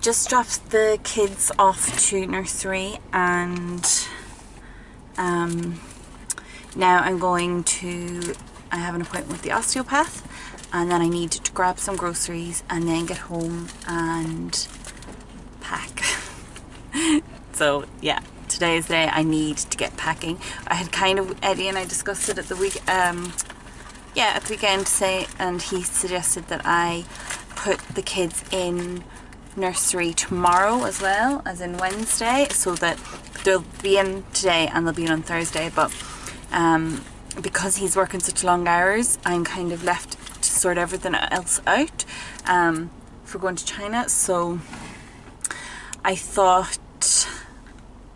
I've just dropped the kids off to nursery and um, now I'm going to, I have an appointment with the osteopath and then I need to grab some groceries and then get home and pack. so yeah, today is the day I need to get packing. I had kind of, Eddie and I discussed it at the week, um, yeah, at the weekend say, and he suggested that I put the kids in nursery tomorrow as well as in Wednesday so that they'll be in today and they'll be in on Thursday but um, because he's working such long hours I'm kind of left to sort everything else out um, for going to China so I thought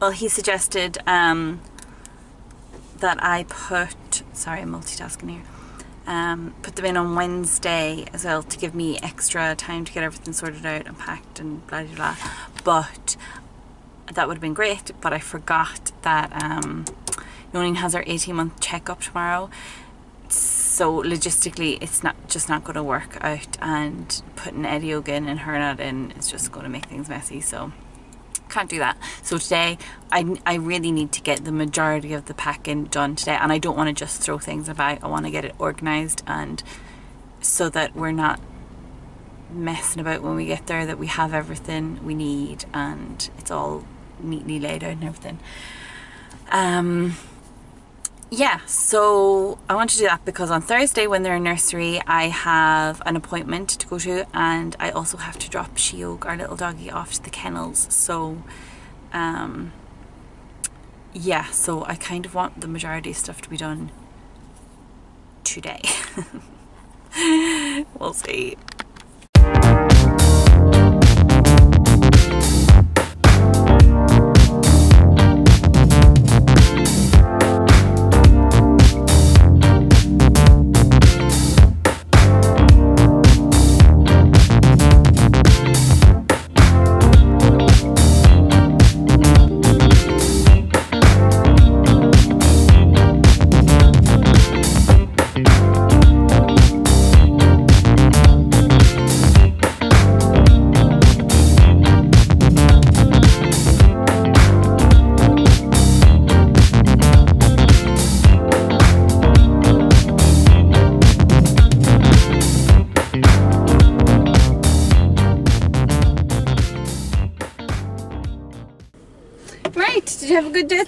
well he suggested um, that I put sorry I'm multitasking here um, put them in on Wednesday as well to give me extra time to get everything sorted out and packed and blah blah blah. But that would have been great, but I forgot that um, Yonin has our 18 month checkup tomorrow. So logistically, it's not just not going to work out, and putting Eddie in and her not in is just going to make things messy. So can't do that. So today I, I really need to get the majority of the packing done today and I don't want to just throw things about. I want to get it organized and so that we're not messing about when we get there that we have everything we need and it's all neatly laid out and everything. Um, yeah, so I want to do that because on Thursday when they're in nursery, I have an appointment to go to, and I also have to drop Shiog, our little doggy, off to the kennels. So, um, yeah, so I kind of want the majority of stuff to be done today. we'll see.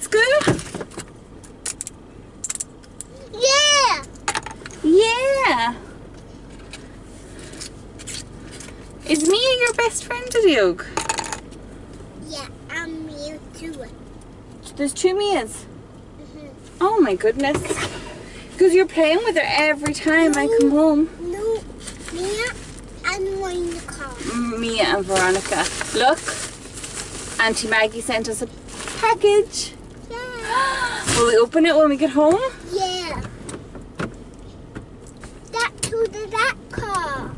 Good? Yeah. Yeah. Is Mia your best friend, Adiog? Yeah, I'm Mia too. There's two Mias. Mhm. Oh my goodness. Because you're playing with her every time I come home. No, Mia, to call. Mia and Veronica. Look, Auntie Maggie sent us a package. Yeah. Will we open it when we get home? Yeah. That to the that car.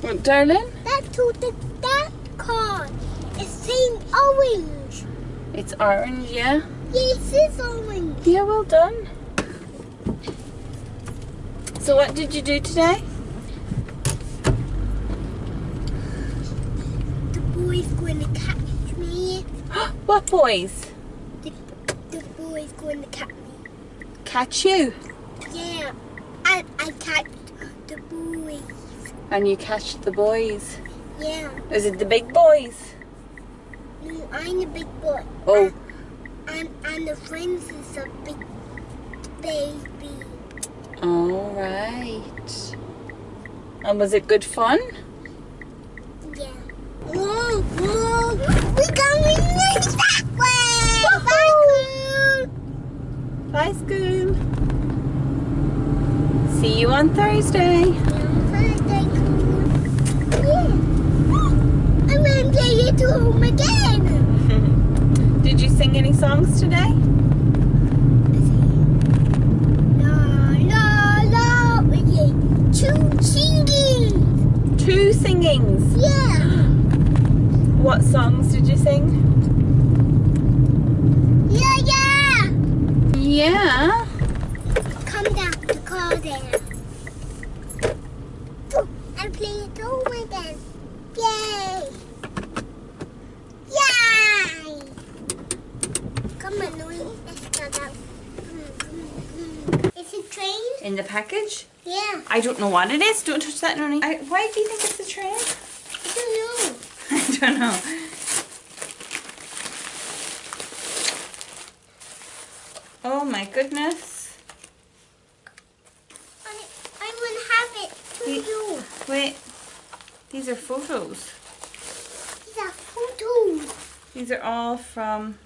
What, darling? That to the that car. It's saying orange. It's orange, yeah? Yes, it's orange. Yeah, well done. So what did you do today? The boy's going to catch. what boys? The, the boy's going to catch me. Catch you. Yeah. I, I catch the boys. And you catch the boys. Yeah. Is it the big boys? No, I'm a big boy. Oh, And, and the friends is a big baby. all right. And was it good fun? Yeah. We're going that way. Bye, Woohoo! Bye, school. See you on Thursday. Thursday. I'm going to play it to home again. Did you sing any songs today? La, la, la. Yeah. Two singing. Two singings. Yeah. What songs did you sing? Yeah, yeah. Yeah. Come down the car there. And play it all again. Yay. Yay. Come on, Louie. Let's go down. It's a train. In the package? Yeah. I don't know what it is. Don't touch that, Noni. why do you think it's a train? I don't know. Don't know. Oh my goodness. I, I will have it for Ye- you. Wait. These are photos. These are photos. These are all from.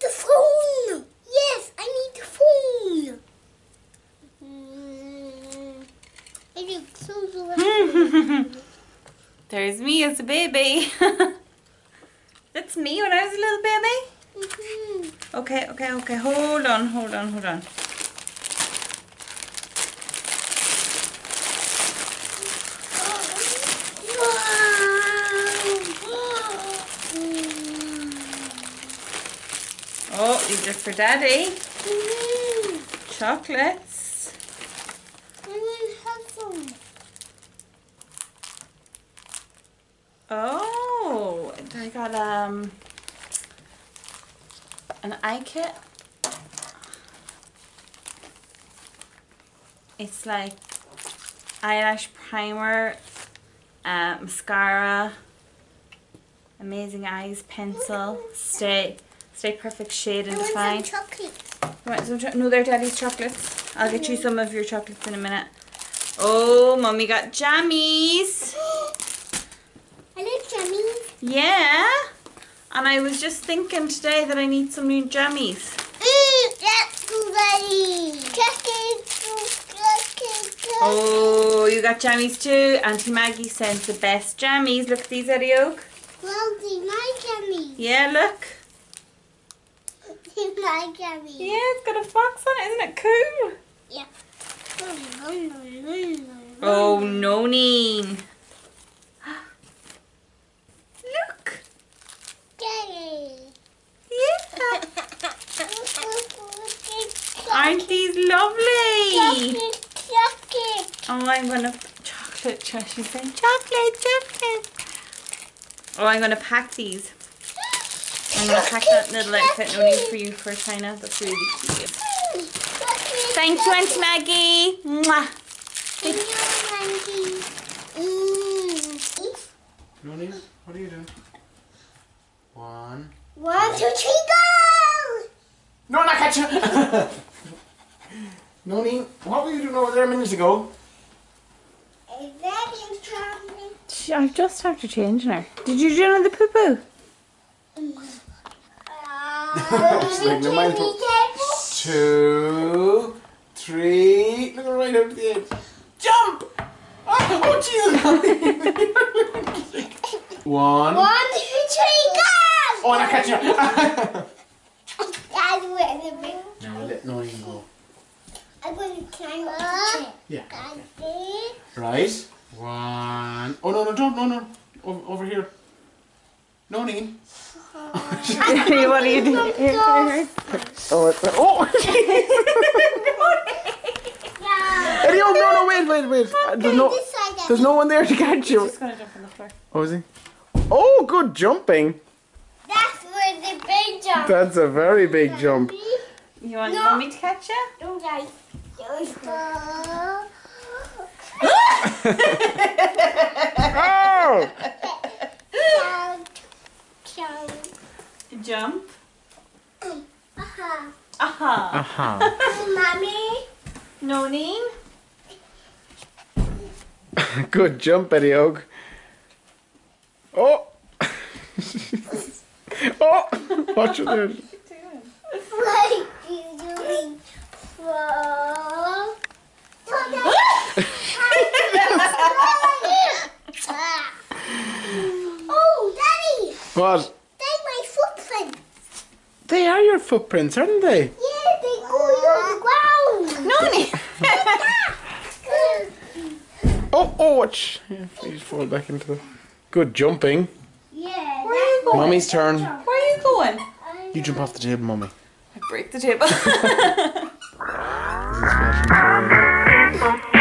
The phone. Yes, I need the phone. Mm, I do so so. There's me as a baby. That's me when I was a little baby. Mhm. Okay, okay, okay. Hold on, hold on, hold on. Oh, these are for daddy. Chocolates. Oh, I got um an eye kit. It's like eyelash primer, uh, mascara, amazing eyes pencil, stay stay perfect shade and define. want some no, they're daddy's chocolates. I'll get you some of your chocolates in a minute. Oh, mommy got jammies. I like jammies. Yeah. And I was just thinking today that I need some new jammies. Mm, that's ready. Chocolate, chocolate, Oh, you got jammies too. Auntie Maggie sends the best jammies. Look at these, Eddie Óg. Well, they my jammies. Yeah, look. They my jammies. Yeah, it's got a fox on it. Isn't it cool? Yeah. Oh, no, Neen. Look. Daddy. Yeah. Aren't these lovely? Chocolate, chocolate. Oh, I'm gonna chocolate. ch- She's saying chocolate, chocolate. Oh, I'm gonna pack these. I'm gonna pack that little outfit only for you for China. That's really cute. Thank you, Auntie Maggie. Mwah. Thank you, Auntie. Mm. What are you doing? One. One, two, three, go! No, not catch you! Noni, what were you doing over there minutes ago? Is that? I've just had to change her. Did you do another poo poo? The mind Two, three. Look right out to the edge. Jump! Ah, oh, Jesus! One. One, two, three, go! Oh, and I catch you! That's where the big. now we'll let Noni go. I'm going to climb up the tree. Yeah. Got it. Right. One. Oh, no, no, don't. No, no. Over, over here. Noni. what are you doing? Here, here, here. Oh, it's, oh! Yeah. Eddie, oh, no, no, wait, wait, wait. There's no, side, there's no one there to catch you. Just gonna jump on the floor. Oh, is he? Oh, good jumping. That's where the big jump. That's a very big jump. You want No. mommy to catch you? Don't die. Just go. Oh! Jump, jump. Jump. Uh-huh. Aha. Uh-huh. Mommy. No name. Good jump, Eddie Óg. Oh! oh! Watch it there. What are you doing? Whoa. Oh, Daddy! What? That's my footprint. They are your footprints, aren't they? Yeah, they go on the ground. No name. Oh, oh, watch. Yeah, please fall back into the... Good jumping. yeah. Where are you going? Mommy's turn. Where are you going? You jump off the table, Mummy. I break the table. want a complication,